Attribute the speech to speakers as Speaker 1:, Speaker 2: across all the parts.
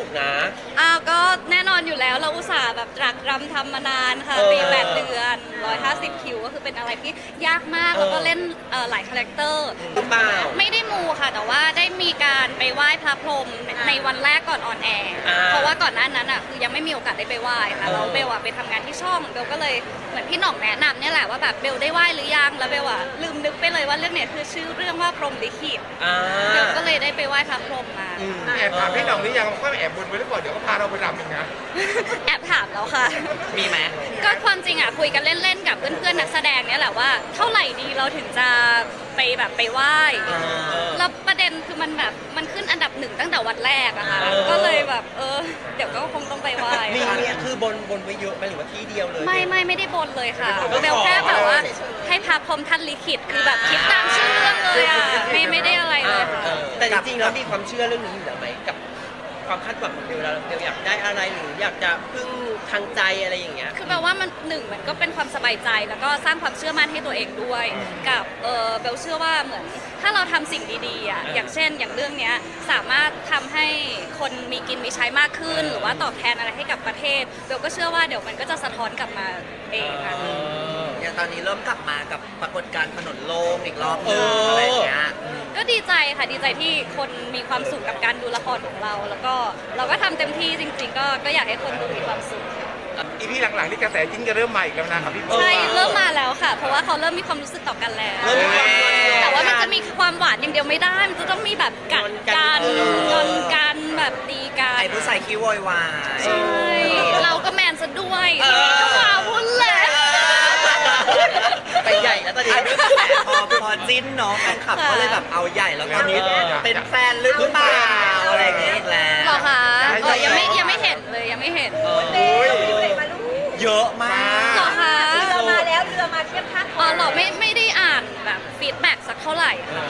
Speaker 1: ุขนะ
Speaker 2: อ้าวก็แน่นอนอยู่แล้วเราอุตส่าห์แบบตรากตรำทำมานานค่ะปีแปดเดือน 150 คิว ก็คือเป็นอะไรที่ยากมากแล้วก็เล่นหลาย character
Speaker 1: หา
Speaker 2: ไม่ได้มูค่ะ แต่ว่าได้มีการไปไหว้พระพรหมในวันแรกก่อน
Speaker 1: on air
Speaker 2: เพราะว่าก่อนหน้านั้นอะคือยังไม่มีโอกาสได้ไปไหว้ค่ะ
Speaker 1: เออ
Speaker 2: เราเบลอะไปทำงานที่ช่องเบลก็เลยเหมือนพี่หน่องแนะนำเนี่ยแหละว่าแบบเบลได้ไหว้หรือยังแล้วเบล เลยว่าเรื่องเนี้ยคือชื่อเรื่องว่าพรหมลิขิต
Speaker 1: อ่า
Speaker 2: เบลก็เลยได้ไปไหว้พระพรหมมา
Speaker 1: อืม
Speaker 3: แอบถามพี่หน้องหรือยังว่าแอบบนไว้หรือเปล่าเดี๋ยวก็พาเราไปรำเองนะ
Speaker 2: แอบถามแล้วค่ะ
Speaker 1: มีไหม
Speaker 2: ก็ความจริงอะคุยกันเล่นๆกับเพื่อนๆนักแสดงเนี่ยแหละว่าเท่าไหร่ดีเราถึงจะไปแบบไปไหว้
Speaker 1: เออ
Speaker 2: แล้วประเด็นคือมันแบบมันขึ้นอันดับหนึ่งตั้งแต่วันแรกอะค่ะ
Speaker 1: เออ
Speaker 2: ก็เลยแบบเออ เดี๋ยวก็คงต้องไปไหว้
Speaker 1: มีเนี่ยคือ บนบนไว้เยอะไหมหรือว่าที่เดียวเลย
Speaker 2: ไม่ไม่ไม่ได้บนเลยค่ะ
Speaker 1: ไม่ได้บน
Speaker 2: เบลแค่แบบว่า ให้พระพรหมท่านลิขิตคือแบบคิดตามชื่อเรื่องเลยอะไม่ไม่ได้อะไรเลยค่ะ
Speaker 1: เออแต่จริงๆแล้วมีความเชื่อเรื่องนี้อยู่แล้วไหมกับความคาดหวังของเบลเราเบลอยากได้อะไรหรืออยากจะพึ่งทางใจอะไรอย่างเงี้ย
Speaker 2: คือแปลว่ามันหนึ่งมันก็เป็นความสบายใจแล้วก็สร้างความเชื่อมั่นให้ตัวเองด้วย กับเออ เบลเชื่อว่าเหมือนถ้าเราทำสิ่งดีๆอะ
Speaker 1: เออ
Speaker 2: อ
Speaker 1: อ
Speaker 2: ย่างเช่น อย่างเรื่องเนี้ยสามารถทำให้คนมีกินมีใช้มากขึ้น
Speaker 1: เออ
Speaker 2: หรือว่าตอบแทนอะไรให้กับประเทศเบลก็เชื่อว่าเดี๋ยวมันก็จะสะท้อนกลับมาเองค่ะ
Speaker 1: เออ
Speaker 4: อย่างตอนนี้เริ่มกลับมากับปรากฏการณ์ถนนโล่งอีกรอบหนึง
Speaker 1: เอออ
Speaker 4: อะไรอย่างเงี้ย
Speaker 2: ก็ดีใจค่ะดีใจที่คนมีความสุขกับการดูละครของเรา แล้วก็เราก็ทำเต็มที่จริง ๆ ก็ก็อยากให้คนดูมีความสุข
Speaker 3: อีพีหลังๆนี่กระแสจิ้นจะเริ่มมาอีกแล้วนะครับพี่โบ
Speaker 2: ใช่เริ่มมาแล้วค่ะ เพราะว่าเขาเริ่มมีความรู้สึกต่อกันแล้ว
Speaker 1: เริ่มมีความงอนงอน
Speaker 2: แต่ว่ามันจะมีความหวานอย่างเดียวไม่ได้ มันจะต้องมีแบบกัดกัน
Speaker 1: งอนกัน
Speaker 2: งอนกันแบบตีกัน
Speaker 4: ไอ้ผู้ชายขี้โวยวาย
Speaker 2: ใช่เราก็แมนซะด้วย
Speaker 1: เออ
Speaker 2: ก็ว้าวุ่นแหละ
Speaker 1: ไปใหญ่แล้วตอนนี้
Speaker 4: ไอ้ด้วยกระแสพอพอจิ้นเนาะแฟนคลับก็เลยแบบเอาใหญ่แล้วตอนนี้
Speaker 1: เออ
Speaker 4: เป็นแฟนหรือเปล่าอะไรอย่างเงี้ยอีกแล้ว
Speaker 2: หรอคะเออยังไม่ยังไม่เห็นเลยยังไม่เห็น
Speaker 1: เออ
Speaker 4: เยอะมาก
Speaker 2: หรอคะ
Speaker 5: เรือมาแล้วเรือมาเทียบท่า
Speaker 2: อ๋อเหรอไม่ไม่ได้อ่านแบบฟีดแบ็กสักเท่าไหร่ค่ะ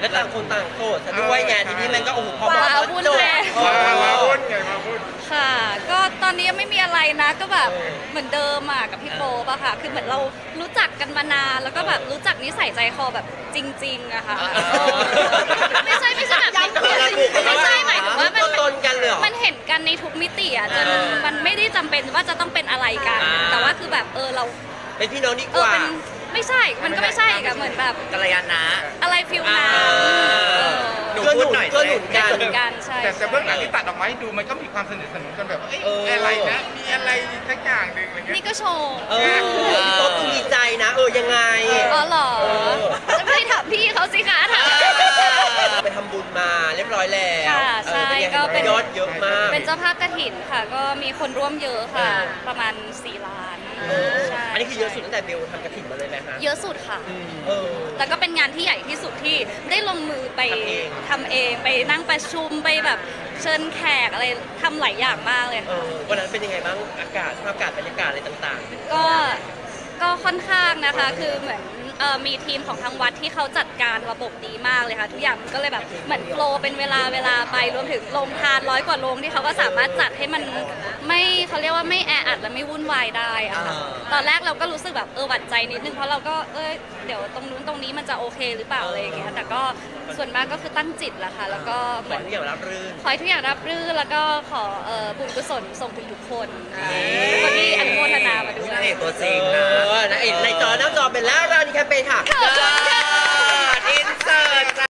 Speaker 1: แล้วต่างคนต่างโสดซะด้วยไงทีนี้มันก็โอ้โหพอบอก
Speaker 2: ว้าว
Speaker 1: ว่า
Speaker 2: วุ่น
Speaker 1: โสด
Speaker 2: เลย
Speaker 1: เออ
Speaker 3: มามาวุ่นไงมาวุ่น
Speaker 2: ค่ะ ก็ตอนนี้ยังไม่มีอะไรนะ ก็แบบ
Speaker 1: เออ
Speaker 2: เหมือนเดิมอะกับพี่โป๊ปอะค่ะ คือเหมือนเรารู้จักกันมานาน แล้วก็แบบรู้จักนิสัยใจคอแบบจริง ๆอะค่ะ
Speaker 1: เออ
Speaker 2: เออไม่ใช่ไม่ใช่แบบ
Speaker 1: เออระบุกัน
Speaker 2: ไม่ใช่หมายถึงว่ามัน
Speaker 1: ตัวตนกันเลยเหรอ
Speaker 2: มันเห็นกันในทุกมิติอะจน
Speaker 1: เออ
Speaker 2: มันไม่ ได้จำเป็นว่าจะต้องเป็นอะไรกัน
Speaker 1: อ่า
Speaker 2: แต่ว่าคือแบบเออเรา
Speaker 1: เป็นพี่น้องดี
Speaker 2: เอกอ
Speaker 1: ว่า
Speaker 2: เป็นไม่ใช่มันก็ไม่ใช่อะเหมือนแบบ
Speaker 4: กัลยาณะ
Speaker 2: อะไรฟิล
Speaker 1: อ่า
Speaker 2: นั้นเออ
Speaker 4: หนู
Speaker 1: เกื้อห
Speaker 4: พู
Speaker 1: นุ
Speaker 4: ด
Speaker 1: น
Speaker 4: หน่อย
Speaker 1: เกื้อหนุน
Speaker 2: ก็
Speaker 1: กัน
Speaker 2: เหมือนกันใช่
Speaker 3: แต่แต่เบื้องหลังที่ตัดออกมาให้ดูมันก็มีความสนิทสนมกันแบบเอ้ย
Speaker 1: เอออ
Speaker 3: อะไรนะมีอะไรสักอย่างหนึ่งอะไรเงี้
Speaker 2: นี่
Speaker 3: ย
Speaker 2: ก็โชว์
Speaker 1: เออพี่โป๊ปต้องดีใจนะ เออยังไง
Speaker 2: อ๋อเหรอ
Speaker 1: เออ
Speaker 2: จะไม่ได้ถามพี่เขาสิคะ จ้าภาพกระถินค่ะ ก็มีคนร่วมเยอะค่ะ
Speaker 1: เออ
Speaker 2: ประมาณ 4 ล้าน
Speaker 1: เออ
Speaker 2: ใช่
Speaker 1: อันนี้คือเยอะสุดตั้งแต่เบลทำกระถิ่นมาเลยไหมฮะ
Speaker 2: เยอะสุดค่ะ
Speaker 1: เออ
Speaker 2: แล้วก็เป็นงานที่ใหญ่ที่สุดที่ได้ลงมือไป
Speaker 1: ทำเอง
Speaker 2: ทำเองไปนั่งประชุมไปแบบเชิญแขกอะไรทำหลายอย่างมากเลย
Speaker 1: เอ
Speaker 2: ค่ะ
Speaker 1: อ วันนั้นเป็นยังไงบ้าง อากาศสภาพอากาศบรรยากาศอะไรต่าง
Speaker 2: ก็ก็ค่อนข้างนะคะคือเหมือน เอ่อมีทีมของทางวัดที่เขาจัดการระบบดีมากเลยค่ะทุกอย่างมันก็เลยแบบเหมือนโฟลว์เป็นเวลาเวลาไปรวมถึงโรงทานร้อยกว่าโรงที่เขาก็สามารถจัดให้มันไม่เขาเรียกว่าไม่แออัดและไม่วุ่นวายได้อะค่ะ
Speaker 4: อ่า
Speaker 2: ตอนแรกเราก็รู้สึกแบบเออหวั่นใจนิดนึงเพราะเราก็เออเดี๋ยวตรงนู้นตรงนี้มันจะโอเคหรือเปล่าอะไรอย่างเงี้ยแต่ก็ส่วนมากก็คือตั้งจิตแหละค่ะแล้วก็
Speaker 1: ๆ
Speaker 2: เห
Speaker 1: ข
Speaker 2: มื
Speaker 1: อ
Speaker 2: อน
Speaker 1: ทุกอย่างรับรื่น
Speaker 2: ขอให้ทุกอย่างรับรื่นแล้วก็ขอเอ่อบุญกุศลส่งถึงทุกคนทุกคนที่อนุโมทนามาด้วย
Speaker 4: นางเอกตัวจริง
Speaker 1: เอ
Speaker 4: นะ
Speaker 1: อนะเอกในจอหน้าจอเป็นแล้วอะไร 贝塔